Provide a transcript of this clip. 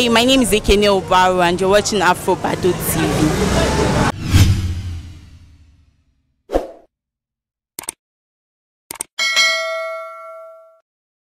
Hi, my name is Ekene Obaru and you're watching Afro Bado TV.